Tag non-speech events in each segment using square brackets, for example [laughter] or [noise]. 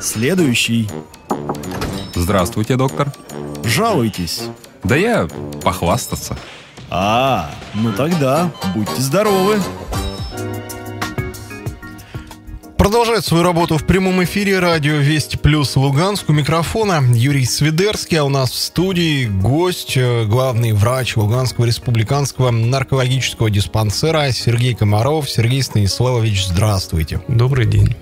Следующий. Здравствуйте, доктор. Жалуйтесь. Да я похвастаться. А, ну тогда будьте здоровы. Продолжает свою работу в прямом эфире радио Вести Плюс Луганск. У микрофона Юрий Свидерский, а у нас в студии гость, э, главный врач Луганского республиканского наркологического диспансера Сергей Комаров. Сергей Станиславович, здравствуйте. Добрый день.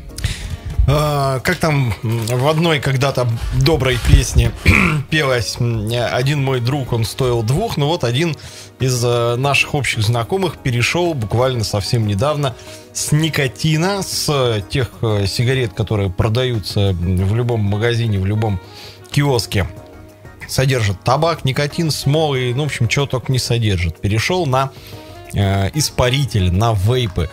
А, как там в одной когда-то доброй песне [clears throat] пелось «Один мой друг, он стоил двух», но вот один из э, наших общих знакомых перешел буквально совсем недавно с никотина, с тех э, сигарет, которые продаются в любом магазине, в любом киоске, содержат табак, никотин, смол и, ну, в общем, чего только не содержит. Перешел на э, испаритель, на вейпы.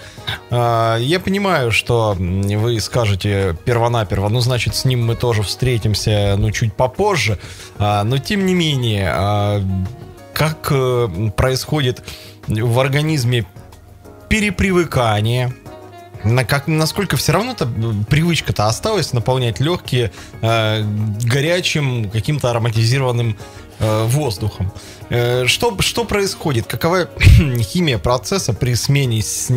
Э, я понимаю, что вы скажете первонаперво, ну, значит, с ним мы тоже встретимся, ну, чуть попозже, э, но, тем не менее, как происходит в организме перепривыкание, на как, насколько все равно-то привычка-то осталась наполнять легкие э, горячим каким-то ароматизированным э, воздухом. Э, что, что происходит? Какова [coughs] химия процесса при смене, с,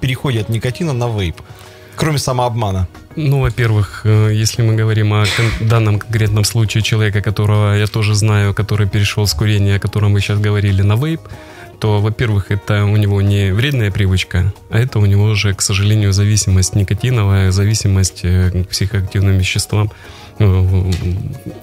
переходе от никотина на вейп? Кроме самообмана. Ну, во-первых, э, если мы говорим о данном конкретном случае человека, которого я тоже знаю, который перешел с курения, о котором вы сейчас говорили, на вейп, то, во-первых, это у него не вредная привычка, а это у него уже, к сожалению, зависимость никотиновая, зависимость э, к психоактивным веществам,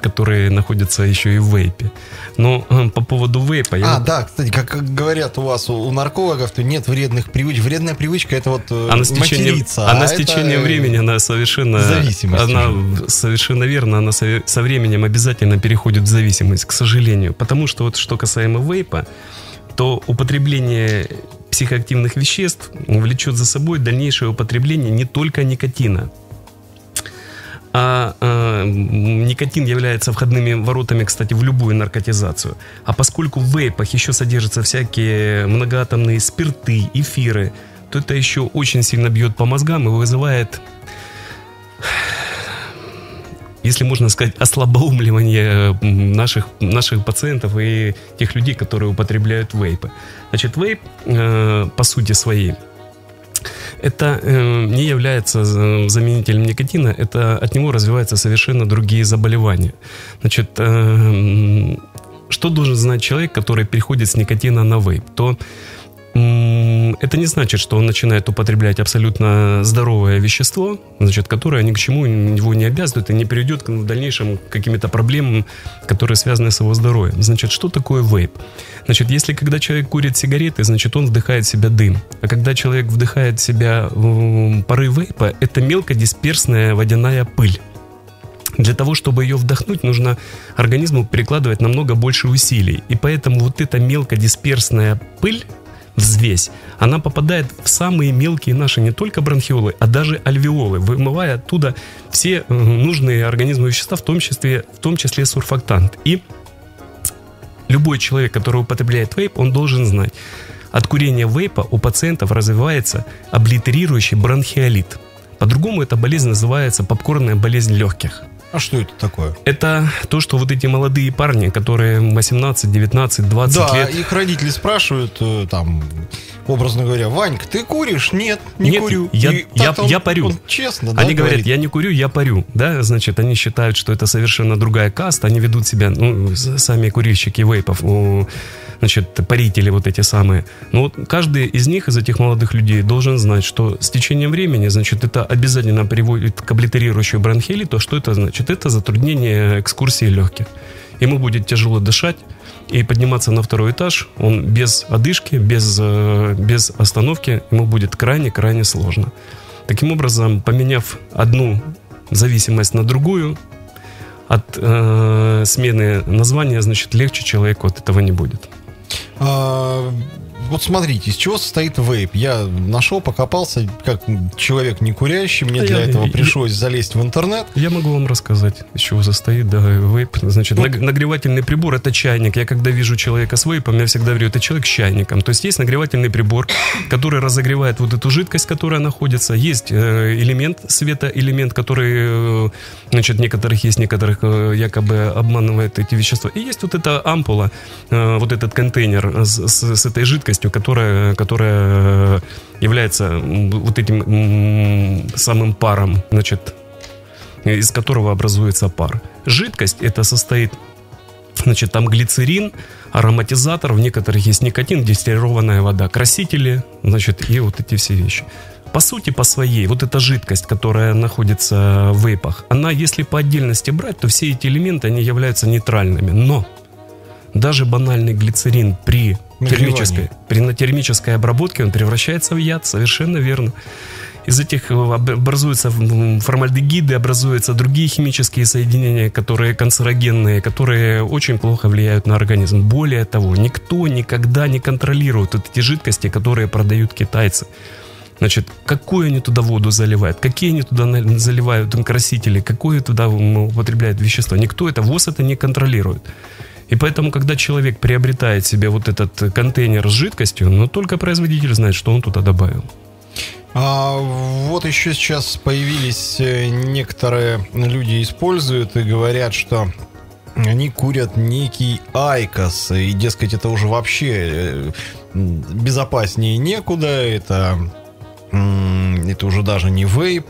которые находятся еще и в вейпе. Но э, по поводу вейпа... Я... А, да, кстати, как говорят у вас, у наркологов, то нет вредных привычек. Вредная привычка это вот она с течением, она а с течением времени, она совершенно... Зависимость. Она уже. совершенно верно, она со, со временем обязательно переходит в зависимость, к сожалению. Потому что вот что касаемо вейпа, то употребление психоактивных веществ влечет за собой дальнейшее употребление не только никотина. Э, никотин является входными воротами, кстати, в любую наркотизацию. А поскольку в вейпах еще содержатся всякие многоатомные спирты, эфиры, то это еще очень сильно бьет по мозгам и вызывает если можно сказать, ослабоумливание наших, наших пациентов и тех людей, которые употребляют вейпы. Значит, вейп, э, по сути своей, это э, не является заменителем никотина, это от него развиваются совершенно другие заболевания. Значит, э, что должен знать человек, который переходит с никотина на вейп? То это не значит, что он начинает употреблять абсолютно здоровое вещество, значит, которое ни к чему его не обязывает и не приведет в дальнейшем к каким-то проблемам, которые связаны с его здоровьем. Значит, что такое вейп? Значит, если когда человек курит сигареты, значит, он вдыхает в себя дым. А когда человек вдыхает в себя пары вейпа, это мелкодисперсная водяная пыль. Для того, чтобы ее вдохнуть, нужно организму перекладывать намного больше усилий. И поэтому вот эта мелкодисперсная пыль, взвесь, она попадает в самые мелкие наши не только бронхиолы, а даже альвеолы, вымывая оттуда все э, нужные организму вещества, в том числе, в том числе сурфактант. И любой человек, который употребляет вейп, он должен знать, от курения вейпа у пациентов развивается облитерирующий бронхиолит. По-другому эта болезнь называется попкорная болезнь легких – а что это такое? Это то, что вот эти молодые парни, которые 18, 19, 20 да, лет... Да, их родители спрашивают, э, там, образно говоря, Ванька, ты куришь? Нет, не Нет, курю. Я, я, он, я парю. Он честно, да, Они говорят, говорит? я не курю, я парю. Да, значит, они считают, что это совершенно другая каста. Они ведут себя, ну, сами курильщики вейпов, значит, парители вот эти самые. Но вот каждый из них, из этих молодых людей, должен знать, что с течением времени, значит, это обязательно приводит к облитерирующей бронхиолиту. Что это значит? Это затруднение экскурсии легких. Ему будет тяжело дышать, и подниматься на второй этаж, он без одышки, без, э, без остановки, ему будет крайне-крайне сложно. Таким образом, поменяв одну зависимость на другую, от э, смены названия, значит, легче человеку от этого не будет. А, вот смотрите, из чего состоит вейп. Я нашел, покопался, как человек не курящий, мне для я- этого я- пришлось залезть в интернет. Я могу вам рассказать, из чего состоит да, вейп. Значит, наг- нагревательный прибор это чайник. Я когда вижу человека с вейпом, я всегда говорю, это человек с чайником. То есть есть нагревательный прибор, который разогревает вот эту жидкость, которая находится. Есть э, элемент света, элемент, который, э, значит, некоторых есть, некоторых э, якобы обманывает эти вещества. И есть вот эта ампула, вот этот контейнер с, с- с этой жидкостью, которая, которая э, является вот этим самым паром, значит, из которого образуется пар. Жидкость это состоит, значит, там глицерин, ароматизатор, в некоторых есть никотин, дистиллированная вода, красители, значит, и вот эти все вещи. По сути, по своей, вот эта жидкость, которая находится в вейпах, она, если по отдельности брать, то все эти элементы, они являются нейтральными. Но даже банальный глицерин при термической, при термической обработке он превращается в яд, совершенно верно. Из этих э, об- образуются формальдегиды, образуются другие химические соединения, которые канцерогенные, которые очень плохо влияют на организм. Более того, никто никогда не контролирует вот эти жидкости, которые продают китайцы. Значит, какую они туда воду заливают, какие они туда на- заливают красители, какое туда употребляют вещества. Никто это, ВОЗ это не контролирует. И поэтому, когда человек приобретает себе вот этот контейнер с жидкостью, ну, только производитель знает, что он туда добавил. А вот еще сейчас появились э, некоторые люди используют и говорят, что они курят некий IQOS, и, дескать, это уже вообще э, безопаснее некуда, это, это уже даже не вейп.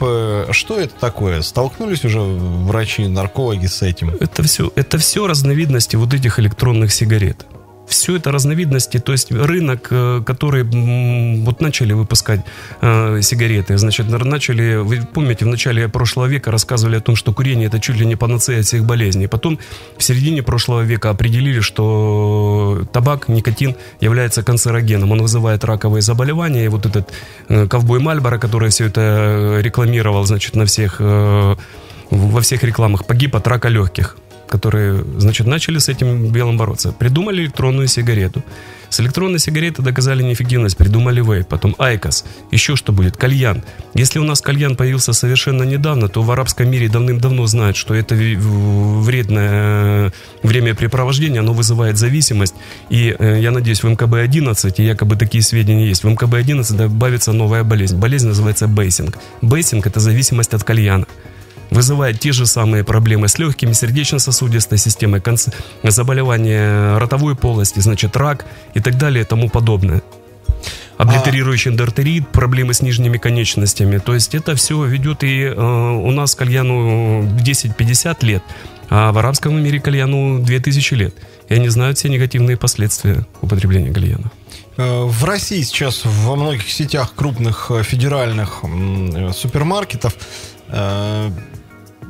Что это такое? Столкнулись уже врачи, наркологи с этим? Это все, это все разновидности вот этих электронных сигарет. Все это разновидности, то есть рынок, э, который вот начали выпускать э, сигареты, значит, начали, вы помните, в начале прошлого века рассказывали о том, что курение это чуть ли не панацея от всех болезней. Потом в середине прошлого века определили, что табак, никотин является канцерогеном, он вызывает раковые заболевания. И вот этот э, ковбой Мальборо, который все это э, рекламировал, значит, на всех э, во всех рекламах погиб от рака легких, которые, значит, начали с этим белым бороться. Придумали электронную сигарету. С электронной сигареты доказали неэффективность, придумали вейп, потом IQOS. Еще что будет? Кальян. Если у нас кальян появился совершенно недавно, то в арабском мире давным-давно знают, что это вредное э, времяпрепровождение, оно вызывает зависимость. И э, я надеюсь, в МКБ-11, и якобы такие сведения есть, в МКБ-11 добавится новая болезнь. Болезнь называется бейсинг. Бейсинг – это зависимость от кальяна вызывает те же самые проблемы с легкими, сердечно-сосудистой системой, конц- заболевания ротовой полости, значит, рак и так далее и тому подобное. Облитерирующий эндартериит, проблемы с нижними конечностями. То есть это все ведет и э, у нас кальяну 10-50 лет, а в арабском мире кальяну 2000 лет. И они знают все негативные последствия употребления кальяна. Э, В России сейчас во многих сетях крупных э, федеральных э, супермаркетов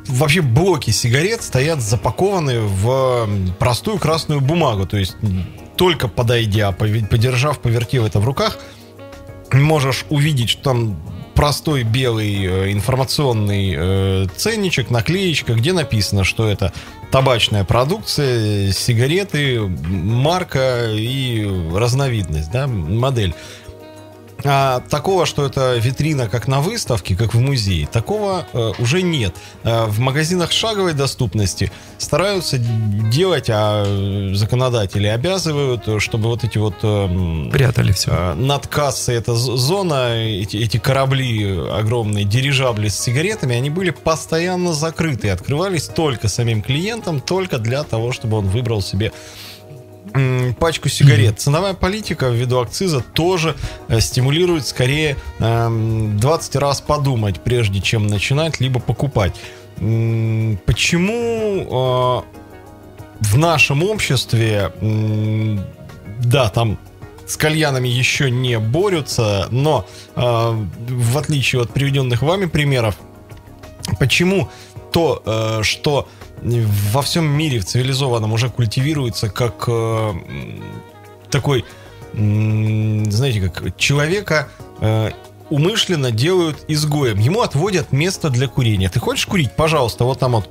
вообще блоки сигарет стоят запакованные в простую красную бумагу. То есть только подойдя, подержав, повертев это в руках, можешь увидеть, что там простой белый э, информационный э, ценничек, наклеечка, где написано, что это табачная продукция, сигареты, марка и разновидность, да, модель. А такого, что это витрина, как на выставке, как в музее, такого э, уже нет. Э, в магазинах шаговой доступности стараются делать, а законодатели обязывают, чтобы вот эти вот м, Прятали все. Э, Над кассой эта зона, эти, эти корабли огромные, дирижабли с сигаретами, они были постоянно закрыты. Открывались только самим клиентам, только для того, чтобы он выбрал себе пачку сигарет. Ценовая политика ввиду акциза тоже э, стимулирует скорее эм, 20 раз подумать, прежде чем начинать, либо покупать. Почему э, в нашем обществе, да, там с кальянами еще не борются, но э, в отличие от приведенных вами примеров, почему то, что во всем мире в цивилизованном уже культивируется как э, такой, м, знаете, как человека э, умышленно делают изгоем. Ему отводят место для курения. Ты хочешь курить? Пожалуйста, вот там вот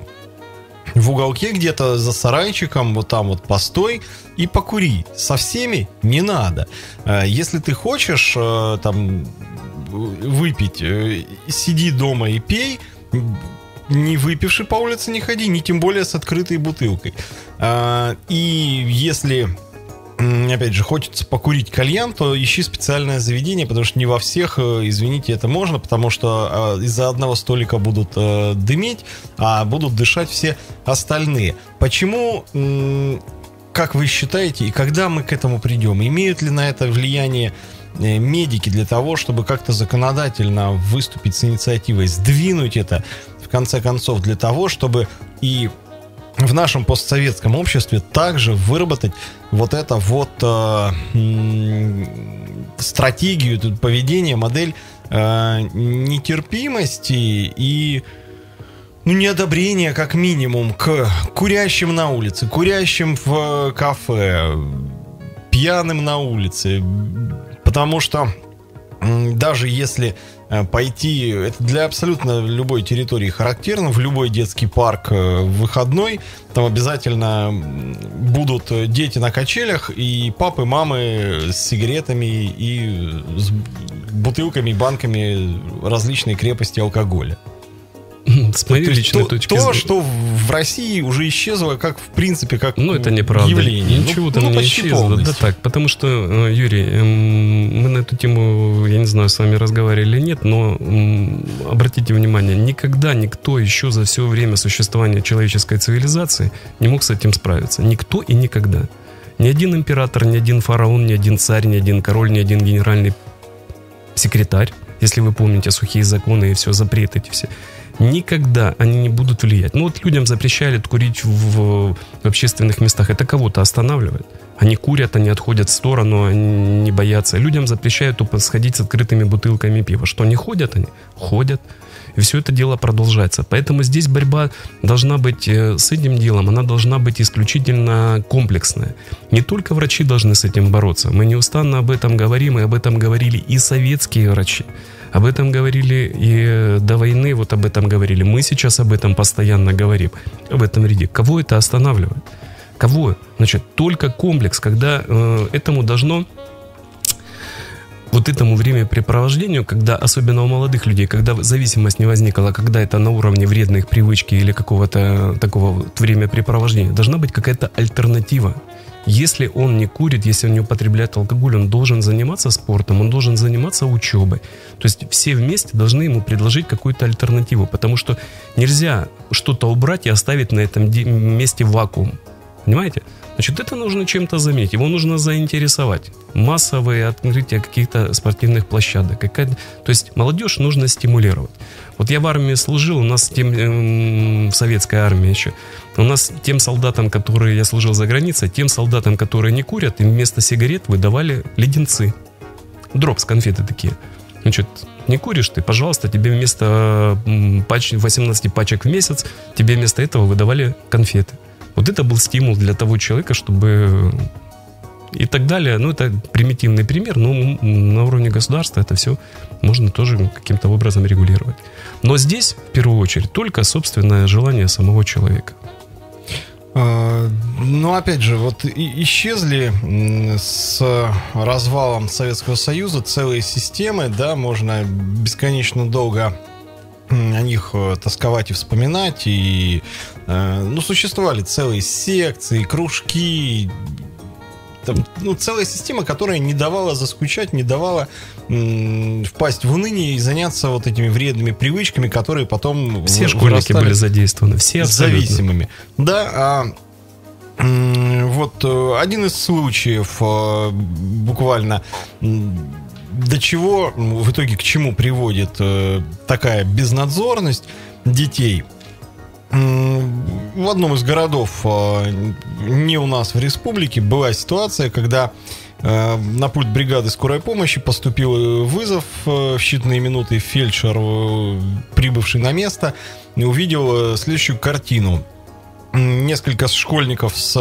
в уголке где-то за сарайчиком, вот там вот постой и покури. Со всеми не надо. Э, Если ты хочешь э, там выпить, э, сиди дома и пей, не выпивший по улице не ходи, не тем более с открытой бутылкой. А, И если опять же, хочется покурить кальян, то ищи специальное заведение, потому что не во всех, э, извините, это можно, потому что э, из-за одного столика будут э, дыметь, а будут дышать все остальные. Почему, как вы считаете, и когда мы к этому придем? Имеют ли на это влияние э, медики для того, чтобы как-то законодательно выступить с инициативой, сдвинуть это, в конце концов, для того, чтобы и в нашем постсоветском обществе также выработать вот это вот э, стратегию, тут поведение, модель э, нетерпимости и ну, неодобрения, как минимум, к курящим на улице, курящим в кафе, пьяным на улице. Потому что даже если пойти, это для абсолютно любой территории характерно, в любой детский парк э, в выходной, там обязательно будут э, дети на качелях и папы, мамы с сигаретами и с бутылками, банками различной крепости алкоголя. С моей То личной то, точки то, зрения. что в России уже исчезло, как в принципе, как Ну, это неправда. явление. Ничего ну, там ну, не исчезло. Да полностью. так, потому что, э, Юрий, эм, мы на эту тему, я не знаю, с вами разговаривали или нет, но обратите внимание, никогда никто еще за все время существования человеческой цивилизации не мог с этим справиться. Никто и никогда. Ни один император, ни один фараон, ни один царь, ни один король, ни один генеральный секретарь, если вы помните сухие законы и все, запреты эти все, никогда они не будут влиять. Ну вот людям запрещали курить в, в общественных местах. Это кого-то останавливает. Они курят, они отходят в сторону, они не боятся. Людям запрещают сходить с открытыми бутылками пива. Что, не ходят они? Ходят. И все это дело продолжается. Поэтому здесь борьба должна быть э, с этим делом, она должна быть исключительно комплексная. Не только врачи должны с этим бороться. Мы неустанно об этом говорим, и об этом говорили и советские врачи. Об этом говорили и э, до войны, вот об этом говорили. Мы сейчас об этом постоянно говорим, об этом ряде. Кого это останавливает? Кого? Значит, только комплекс, когда э, этому должно вот этому времяпрепровождению, когда, особенно у молодых людей, когда зависимость не возникла, когда это на уровне вредных привычки или какого-то такого вот времяпрепровождения, должна быть какая-то альтернатива. Если он не курит, если он не употребляет алкоголь, он должен заниматься спортом, он должен заниматься учебой. То есть все вместе должны ему предложить какую-то альтернативу, потому что нельзя что-то убрать и оставить на этом месте вакуум. Понимаете? Значит, это нужно чем-то заменить, его нужно заинтересовать. Массовые открытия каких-то спортивных площадок. Какая-то... То есть молодежь нужно стимулировать. Вот я в армии служил, у нас тем, эм, в советской армии еще, у нас тем солдатам, которые, я служил за границей, тем солдатам, которые не курят, им вместо сигарет выдавали леденцы. Дропс, конфеты такие. Значит, не куришь ты, пожалуйста, тебе вместо м, пач, 18 пачек в месяц, тебе вместо этого выдавали конфеты. Вот это был стимул для того человека, чтобы и так далее. Ну, это примитивный пример, но на уровне государства это все можно тоже каким-то образом регулировать. Но здесь, в первую очередь, только собственное желание самого человека. А, Ну, опять же, вот исчезли с развалом Советского Союза целые системы, да, можно бесконечно долго о них э, тосковать и вспоминать, и, э, ну, существовали целые секции, кружки, там, ну, целая система, которая не давала заскучать, не давала м, впасть в уныние и заняться вот этими вредными привычками, которые потом Все школьники были задействованы, все абсолютно. зависимыми. Да, а м, вот э, один из случаев буквально м, до чего м, в итоге к чему приводит э, такая безнадзорность детей. В одном из городов, э, не у нас в республике, была ситуация, когда э, на пульт бригады скорой помощи поступил э, вызов э, в считанные минуты. Фельдшер, э, прибывший на место, увидел следующую картину. Несколько школьников с,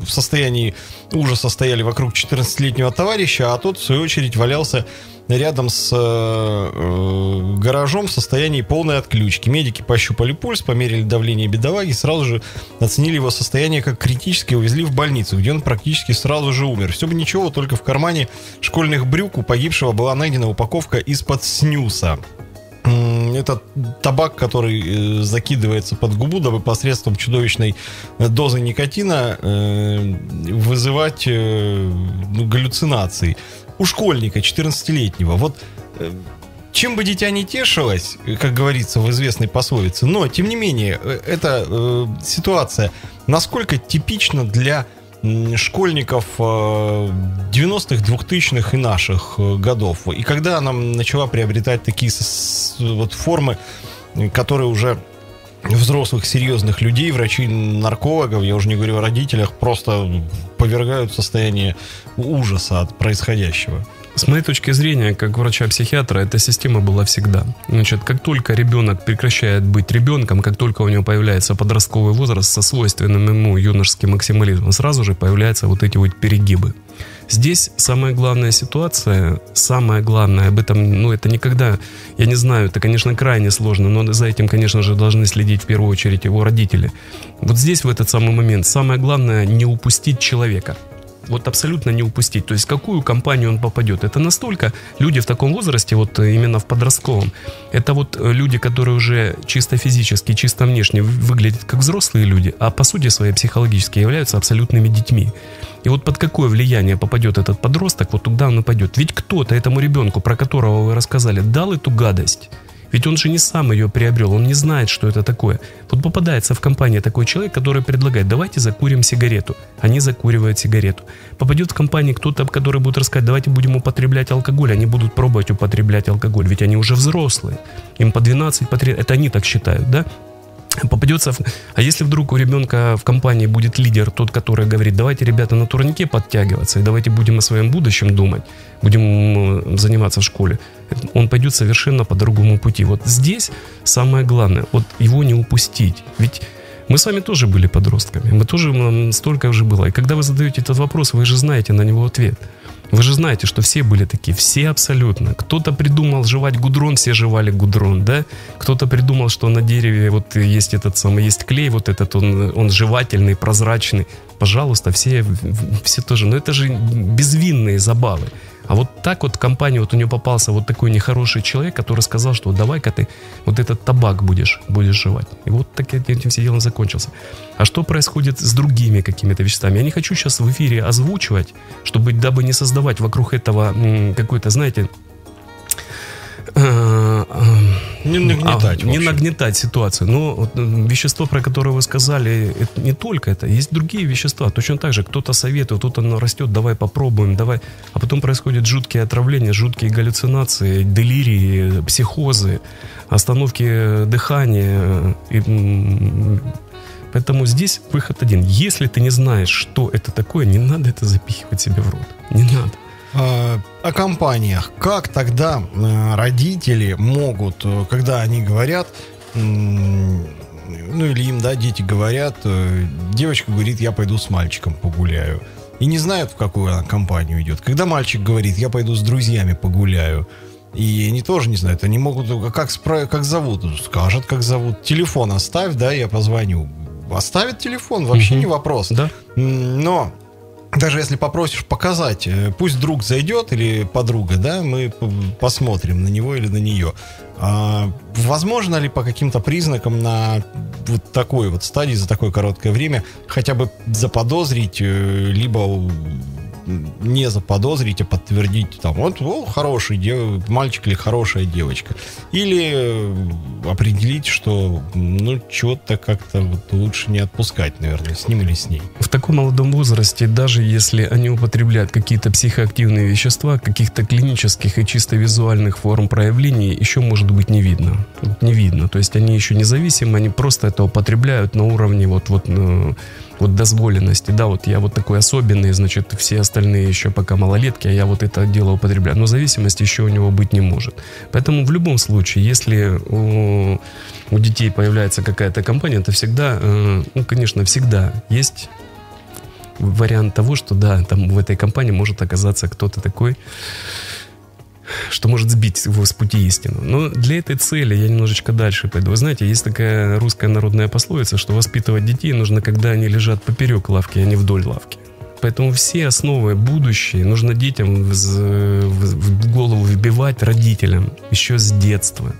в состоянии ужаса стояли вокруг 14-летнего товарища, а тот, в свою очередь, валялся рядом с э, э, гаражом в состоянии полной отключки. Медики пощупали пульс, померили давление бедолаги, сразу же оценили его состояние как критическое и увезли в больницу, где он практически сразу же умер. Все бы ничего, только в кармане школьных брюк у погибшего была найдена упаковка из-под снюса. Это табак, который э, закидывается под губу, дабы посредством чудовищной дозы никотина э, вызывать э, ну, галлюцинации у школьника 14-летнего. Вот чем бы дитя не тешилось, как говорится в известной пословице, но, тем не менее, эта ситуация насколько типична для школьников 90-х, 2000-х и наших годов. И когда она начала приобретать такие вот формы, которые уже взрослых, серьезных людей, врачей, наркологов, я уже не говорю о родителях, просто повергают в состояние ужаса от происходящего. С моей точки зрения, как врача-психиатра, эта система была всегда. Значит, как только ребенок прекращает быть ребенком, как только у него появляется подростковый возраст со свойственным ему юношеским максимализмом, сразу же появляются вот эти вот перегибы. Здесь самая главная ситуация, самое главное, об этом, ну, это никогда, я не знаю, это, конечно, крайне сложно, но за этим, конечно же, должны следить в первую очередь его родители. Вот здесь, в этот самый момент, самое главное не упустить человека вот абсолютно не упустить. То есть, какую компанию он попадет. Это настолько люди в таком возрасте, вот э, именно в подростковом, это вот э, люди, которые уже чисто физически, чисто внешне выглядят как взрослые люди, а по сути своей психологически являются абсолютными детьми. И вот под какое влияние попадет этот подросток, вот туда он и пойдет. Ведь кто-то этому ребенку, про которого вы рассказали, дал эту гадость. Ведь он же не сам ее приобрел, он не знает, что это такое. Вот попадается в компанию такой человек, который предлагает, давайте закурим сигарету. Они закуривают сигарету. Попадет в компанию кто-то, который будет рассказать, давайте будем употреблять алкоголь. Они будут пробовать употреблять алкоголь, ведь они уже взрослые. Им по 12, по 3, это они так считают, да? Попадется... В... А если вдруг у ребенка в компании будет лидер, тот, который говорит, давайте, ребята, на турнике подтягиваться, и давайте будем о своем будущем думать, будем заниматься в школе, он пойдет совершенно по другому пути. Вот здесь самое главное, вот его не упустить. Ведь мы с вами тоже были подростками, мы тоже, столько уже было. И когда вы задаете этот вопрос, вы же знаете на него ответ. Вы же знаете, что все были такие, все абсолютно. Кто-то придумал жевать гудрон, все жевали гудрон, да? Кто-то придумал, что на дереве вот есть этот самый, есть клей, вот этот он, он жевательный, прозрачный. Пожалуйста, все, все тоже. Но это же безвинные забавы. А вот так вот в компанию вот у нее попался вот такой нехороший человек, который сказал, что давай-ка ты вот этот табак будешь, будешь жевать. И вот так этим все делом закончился. А что происходит с другими какими-то веществами? Я не хочу сейчас в эфире озвучивать, чтобы дабы не создавать вокруг этого какой-то, знаете, не нагнетать. А, не нагнетать ситуацию. Но вот, вещество, про которое вы сказали, это не только это. Есть другие вещества. Точно так же кто-то советует, тут оно растет, давай попробуем, давай. А потом происходят жуткие отравления, жуткие галлюцинации, делирии, психозы, остановки дыхания. И, Поэтому здесь выход один. Если ты не знаешь, что это такое, не надо это запихивать себе в рот. Не надо. А, о компаниях. Как тогда э, родители могут, э, когда они говорят, ну или им, да, дети говорят, э, девочка говорит, я пойду с мальчиком погуляю. И не знают, в какую она компанию идет. Когда мальчик говорит, я пойду с друзьями погуляю, и они тоже не знают, они могут, как, как зовут, скажут, как зовут, телефон оставь, да, я позвоню. Оставит телефон, вообще угу. не вопрос. Да. Но даже если попросишь показать, э, пусть друг зайдет или подруга, да, мы посмотрим на него или на нее. А, возможно ли по каким-то признакам на вот такой вот стадии за такое короткое время хотя бы заподозрить, э, либо не заподозрить, а подтвердить, там, вот, о, хороший дев... мальчик или хорошая девочка. Или э, определить, что, ну, что-то как-то вот лучше не отпускать, наверное, с ним или с ней. В таком молодом возрасте, даже если они употребляют какие-то психоактивные вещества, каких-то клинических и чисто визуальных форм проявлений еще может быть не видно. Вот не видно. То есть они еще независимы, они просто это употребляют на уровне вот, вот ну, вот дозволенности, да, вот я вот такой особенный, значит, все остальные еще пока малолетки, а я вот это дело употребляю. Но зависимости еще у него быть не может. Поэтому в любом случае, если у, у детей появляется какая-то компания, то всегда, э, ну, конечно, всегда есть вариант того, что да, там в этой компании может оказаться кто-то такой, что может сбить его с пути истину. Но для этой цели я немножечко дальше пойду. Вы знаете, есть такая русская народная пословица, что воспитывать детей нужно, когда они лежат поперек лавки, а не вдоль лавки. Поэтому все основы будущее нужно детям в, в, в голову вбивать родителям еще с детства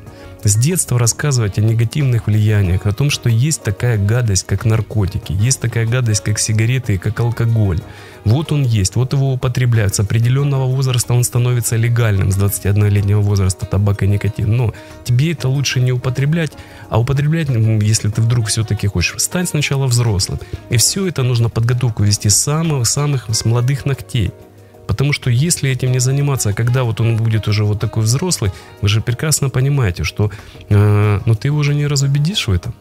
с детства рассказывать о негативных влияниях, о том, что есть такая гадость, как наркотики, есть такая гадость, как сигареты и как алкоголь. Вот он есть, вот его употребляют. С определенного возраста он становится легальным, с 21-летнего возраста табак и никотин. Но тебе это лучше не употреблять, а употреблять, если ты вдруг все-таки хочешь, стань сначала взрослым. И все это нужно подготовку вести с самых-самых с молодых ногтей. Потому что если этим не заниматься, а когда вот он будет уже вот такой взрослый, вы же прекрасно понимаете, что э, ну ты его уже не разубедишь в этом.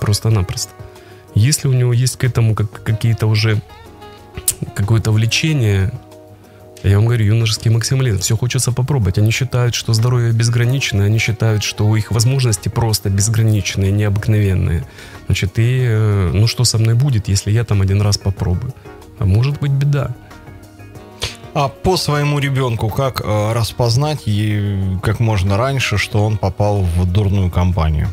Просто-напросто. Если у него есть к этому как, какие-то уже какое-то влечение, я вам говорю, юношеский максимализм, все хочется попробовать. Они считают, что здоровье безграничное, они считают, что их возможности просто безграничные, необыкновенные. Значит, и э, ну что со мной будет, если я там один раз попробую? А может быть беда. А по своему ребенку как э, распознать и как можно раньше, что он попал в дурную компанию?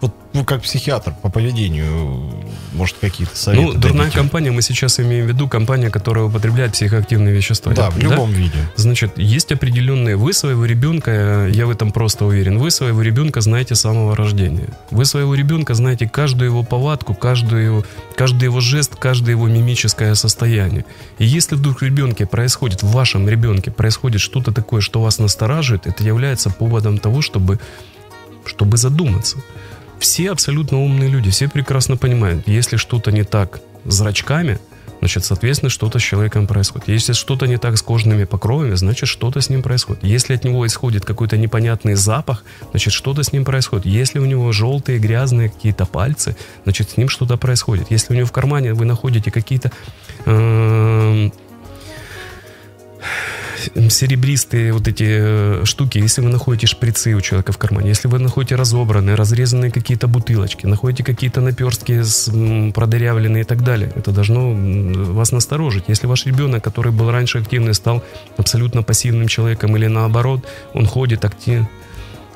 Вот ну, как психиатр по поведению, может, какие-то советы Ну, дурная дадите? компания, мы сейчас имеем в виду компания, которая употребляет психоактивные вещества. Да, в любом да? виде. Значит, есть определенные... Вы своего ребенка, я в этом просто уверен, вы своего ребенка знаете с самого рождения. Вы своего ребенка знаете каждую его повадку, каждую каждый его жест, каждое его мимическое состояние. И если вдруг в ребенке происходит, в вашем ребенке происходит что-то такое, что вас настораживает, это является поводом того, чтобы, чтобы задуматься все абсолютно умные люди, все прекрасно понимают, если что-то не так с зрачками, значит, соответственно, что-то с человеком происходит. Если что-то не так с кожными покровами, значит, что-то с ним происходит. Если от него исходит какой-то непонятный запах, значит, что-то с ним происходит. Если у него желтые, грязные какие-то пальцы, значит, с ним что-то происходит. Если у него в кармане вы находите какие-то э, серебристые вот эти э, штуки, если вы находите шприцы у человека в кармане, если вы находите разобранные, разрезанные какие-то бутылочки, находите какие-то наперстки продырявленные и так далее, это должно вас насторожить. Если ваш ребенок, который был раньше активный, стал абсолютно пассивным человеком или наоборот, он ходит активно,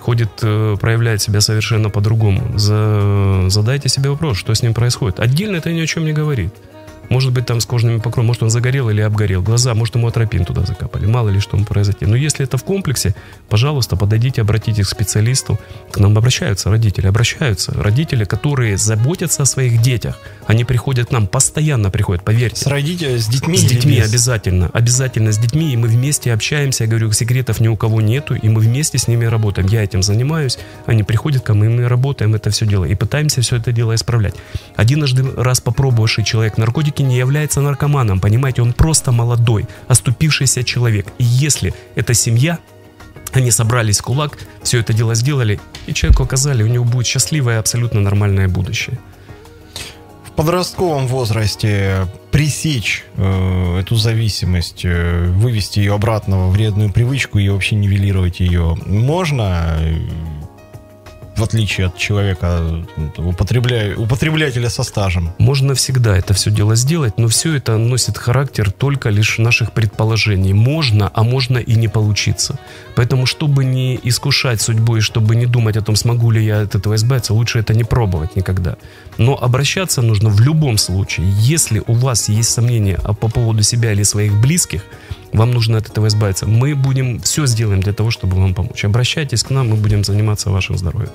ходит, э, проявляет себя совершенно по-другому. За, задайте себе вопрос, что с ним происходит. Отдельно это ни о чем не говорит. Может быть, там с кожными покровами, может, он загорел или обгорел. Глаза, может, ему атропин туда закапали. Мало ли что произойти. Но если это в комплексе, пожалуйста, подойдите, обратитесь к специалисту. К нам обращаются родители, обращаются. Родители, которые заботятся о своих детях. Они приходят к нам, постоянно приходят, поверьте. С родителями, с детьми? С детьми обязательно. Обязательно с детьми. И мы вместе общаемся. Я говорю, секретов ни у кого нету. И мы вместе с ними работаем. Я этим занимаюсь. Они приходят ко мне, мы работаем это все дело. И пытаемся все это дело исправлять. Одиножды раз попробовавший человек наркотики наркотики не является наркоманом, понимаете, он просто молодой, оступившийся человек. И если это семья, они собрались в кулак, все это дело сделали, и человеку оказали, у него будет счастливое, абсолютно нормальное будущее. В подростковом возрасте пресечь э, эту зависимость, э, вывести ее обратно в вредную привычку и вообще нивелировать ее можно? В отличие от человека, употребля... употреблятеля со стажем. Можно всегда это все дело сделать, но все это носит характер только лишь наших предположений. Можно, а можно и не получиться. Поэтому, чтобы не искушать судьбу и чтобы не думать о том, смогу ли я от этого избавиться, лучше это не пробовать никогда. Но обращаться нужно в любом случае. Если у вас есть сомнения по поводу себя или своих близких, вам нужно от этого избавиться. Мы будем все сделаем для того, чтобы вам помочь. Обращайтесь к нам, мы будем заниматься вашим здоровьем.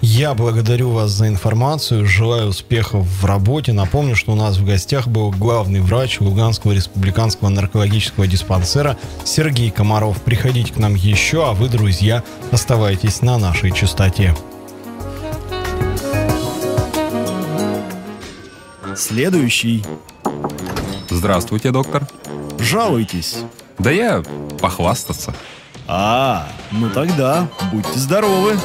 Я благодарю вас за информацию, желаю успехов в работе. Напомню, что у нас в гостях был главный врач Луганского республиканского наркологического диспансера Сергей Комаров. Приходите к нам еще, а вы, друзья, оставайтесь на нашей частоте. Следующий. Здравствуйте, доктор. Жалуйтесь. Да я похвастаться. А, ну тогда будьте здоровы.